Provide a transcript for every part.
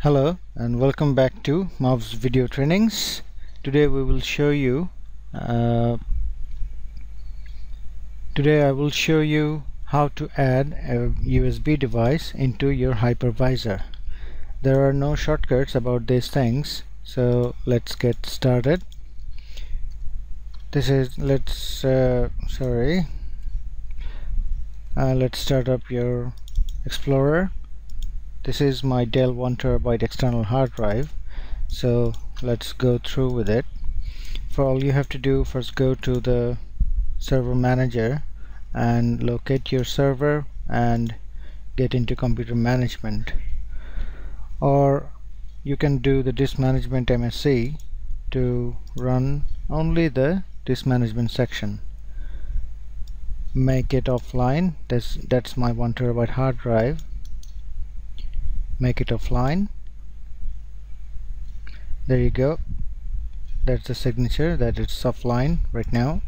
Hello and welcome back to Mav's video trainings. Today we will show you uh, today I will show you how to add a USB device into your hypervisor. There are no shortcuts about these things so let's get started. This is let's uh, sorry uh, let's start up your Explorer this is my Dell 1 terabyte external hard drive so let's go through with it. For all you have to do first go to the server manager and locate your server and get into computer management. Or you can do the disk management MSC to run only the disk management section. Make it offline. That's that's my one terabyte hard drive make it offline. There you go. That's the signature that it's offline right now.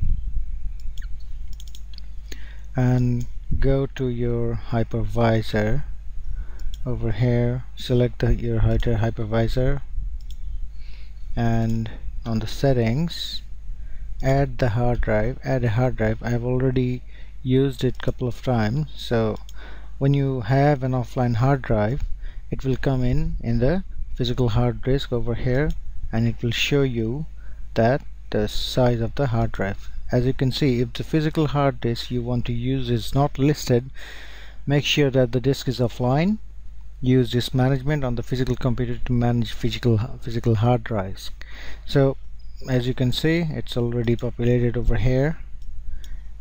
And go to your hypervisor. Over here select the, your hypervisor. And on the settings add the hard drive. Add a hard drive. I've already used it couple of times. So when you have an offline hard drive it will come in in the physical hard disk over here and it will show you that the size of the hard drive. As you can see if the physical hard disk you want to use is not listed make sure that the disk is offline. Use disk management on the physical computer to manage physical physical hard drives. So as you can see it's already populated over here.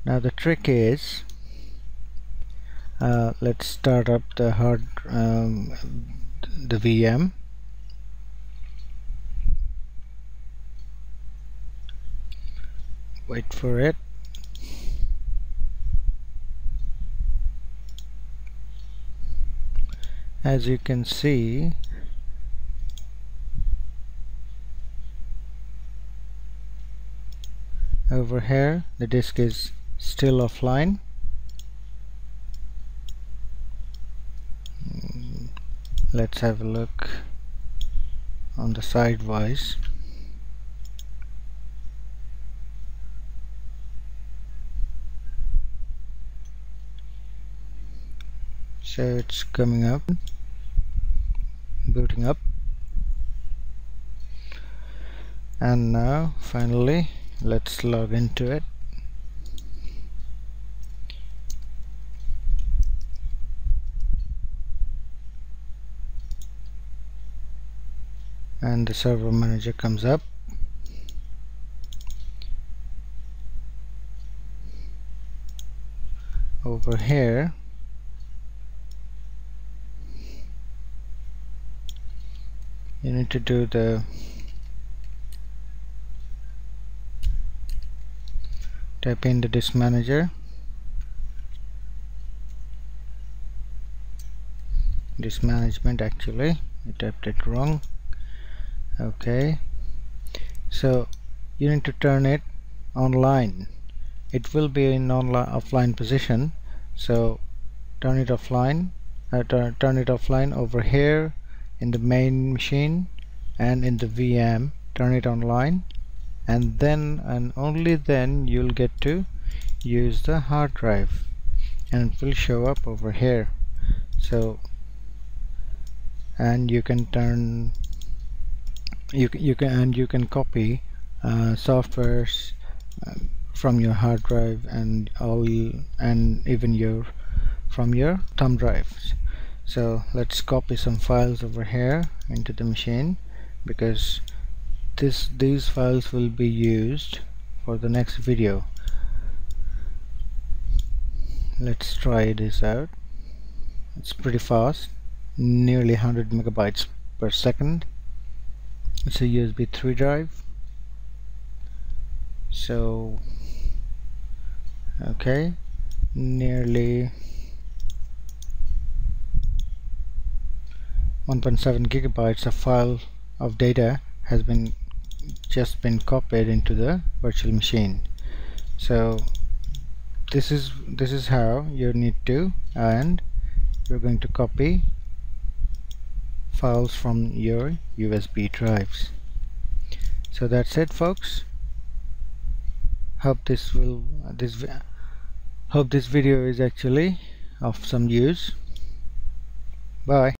Now the trick is uh, let's start up the hard um, the VM wait for it. As you can see over here the disk is still offline let's have a look on the sidewise so it's coming up booting up. And now finally let's log into it and the server manager comes up. Over here. You need to do the type in the disk manager. Disk management actually. I typed it wrong okay. So you need to turn it online. It will be in online offline position. So turn it offline. Uh, turn, turn it offline over here in the main machine and in the VM turn it online. And then and only then you'll get to use the hard drive. And it will show up over here. So and you can turn you you can and you can copy uh, softwares uh, from your hard drive and all and even your from your thumb drives. So let's copy some files over here into the machine because this these files will be used for the next video. Let's try this out. It's pretty fast nearly 100 megabytes per second it's a USB 3 drive. So okay. Nearly 1.7 gigabytes of file of data has been just been copied into the virtual machine. So this is this is how you need to and you're going to copy files from your USB drives. So that's it folks. Hope this will this hope this video is actually of some use. Bye